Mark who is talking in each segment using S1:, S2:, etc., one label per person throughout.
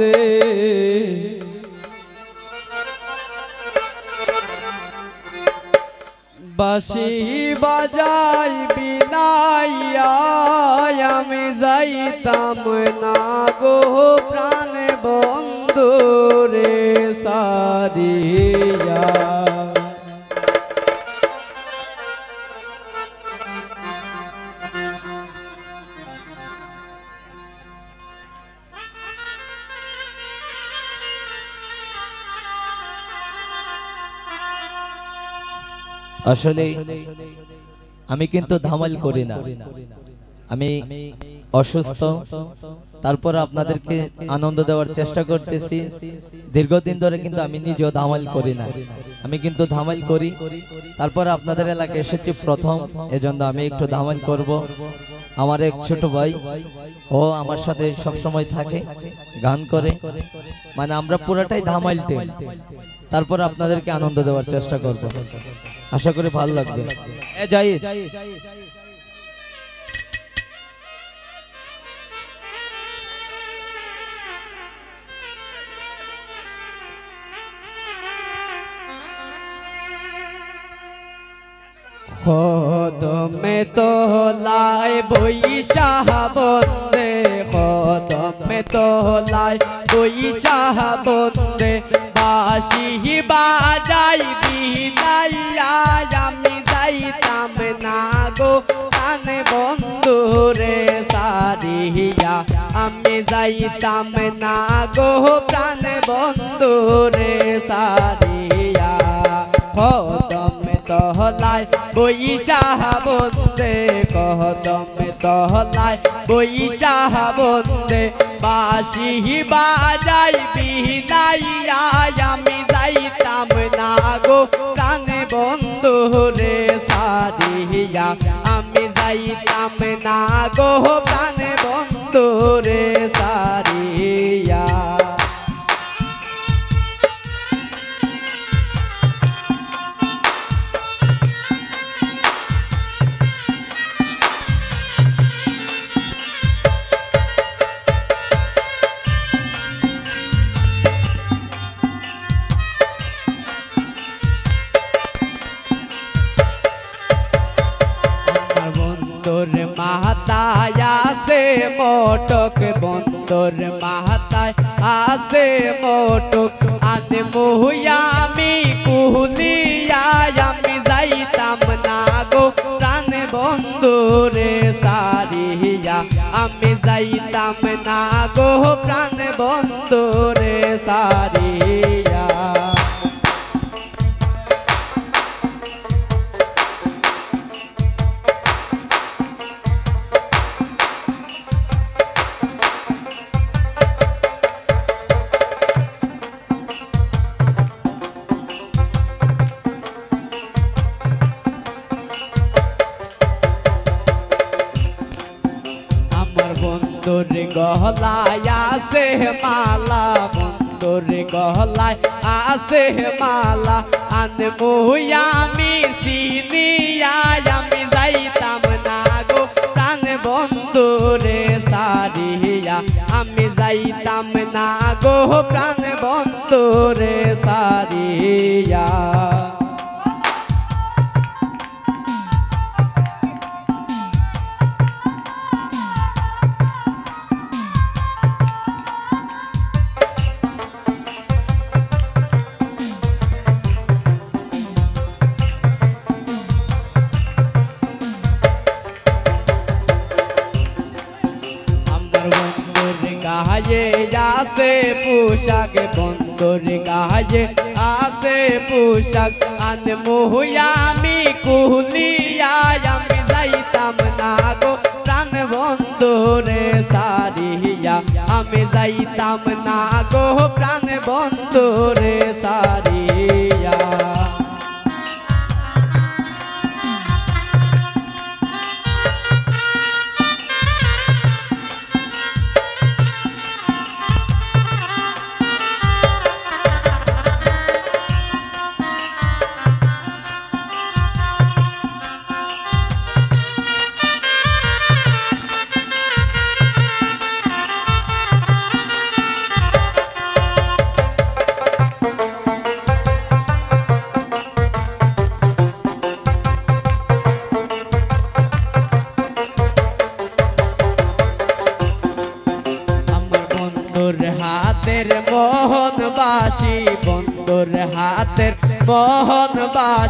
S1: বন্দে বাসি বাজাই বিনাইয়া আমি যাইতাম না গো প্রাণ বন্ধু রে সারিয়া।
S2: আসলে আমি কিন্তু ধামাল করি না। আমি অসুস্থ। তারপর আপনাদেরকে আনন্দ দেওয়ার চেষ্টা করতেছি। দীর্ঘদিন ধরে কিন্তু আমি নিজেও ধামাল করি না। আমি কিন্তু ধামাল করি। তারপর আপনাদের এলাকায় এসেছি প্রথম। এজন্য আমি একটু ধামাল করব। আমার এক ছোট ভাই ও আমার সাথে সব সময় থাকে গান করে। মানে আমরা পুরাটাই ধামাইলতে তারপর আপনাদেরকে আনন্দ দেওয়ার চেষ্টা করব। আশা করি ভালো লাগবে। যাই
S1: তো লাই বৈশাহ বন্দে খদমে তো লাই বৈশাহ বন্দে বাসি বাজাই বিনাইয়া আমি যাইতাম না গো কান বন্ধু রে সারিয়া। আমি যাইতাম না গো প্রাণ বন্ধু রে সারিয়া। খদম তহলায় বৈশাহ বন্দে কহদম তহলায় বৈশা বন্দে বাসি বাজাই বিনাইয়া আমি যাইতাম না গো কান বন্ধু রে সারিয়া, আমি যাইতাম না গো মাহাতায় আসে মোটক বন্দর মাহাতায় আসে মোটক আনে মুহুয়ামি কুহুলিয়া আমি যাইতাম না গো প্রাণ বন্ধুরে সারিয়া আমি যাইতাম না গো প্রাণ বন্ধুরে সারিয়া গহলায় আসে মালা বন্ধুর গহলায় আসে মালা। আন মুয়ামি সিনিয়া আমি যাইতাম না গো প্রাণ বন্ধুরে সারিয়া। আমি যাইতাম না গো প্রাণ বন্ধুরে সারিয়া। গায়ে, আসে পোশাক বন্ধুর গায়ে, আসে পোশাক আন মুহুয়ামি কুহলিয়া আমি যাইতাম না গো প্রাণ বন্ধুরে সারিয়া, আমি যাইতাম না গো প্রাণ বন্ধুরে সারিয়া।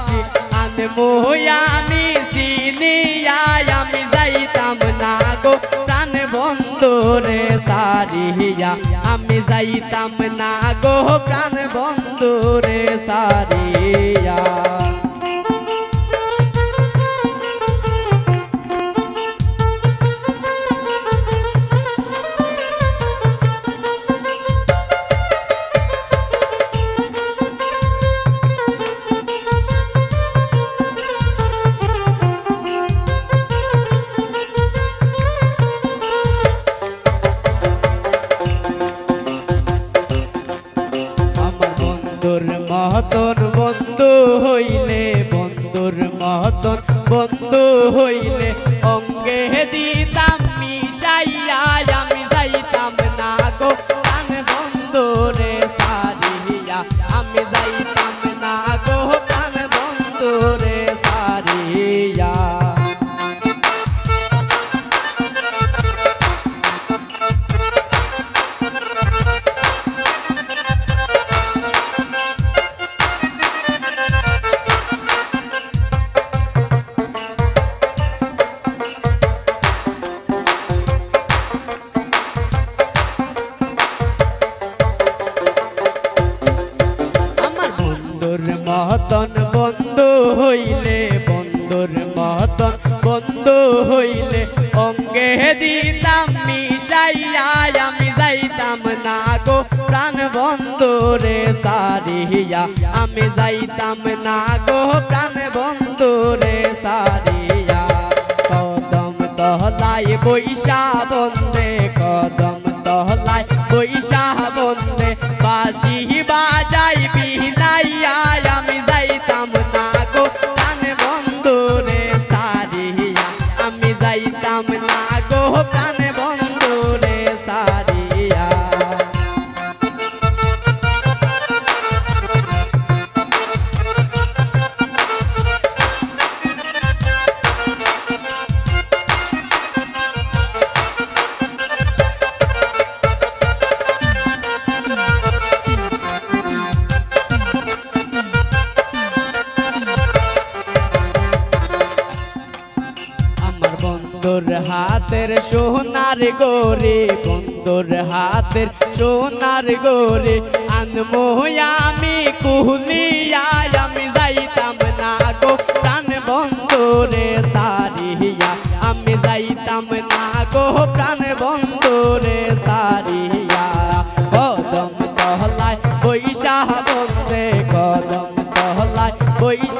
S1: মোহনবাসী আনমুই আমি চিনিয়াই আমি যাইতাম না গো প্রাণ বন্ধুরে সারিয়া আমি যাইতাম না গো প্রাণ বন্ধুরে সারিয়া মহতন বন্ধু হইলে বন্ধুর মহতন বন্ধু হইলে অঙ্গে দিতাম, মিশাইয়া আমি যাইতাম না গো। প্রাণ বন্ধুরে সারিয়া, আমি যাইতাম না গো। প্রাণ বন্ধুরে সারিয়া, কদম দহলাই বৈশা বন্দে যাইতাম হাতের সোনার গোরে বন্ধুর হাতের সোনার গোরে আনমো আমি কুহলিয়া, আমি যাইতাম না গো প্রাণ বন্ধুরে সারিয়া। আমি যাইতাম না গো প্রাণ বন্ধুরে সারিয়া। কদম তহলায় বৈশা বন্দে কদম তহলায় বৈশা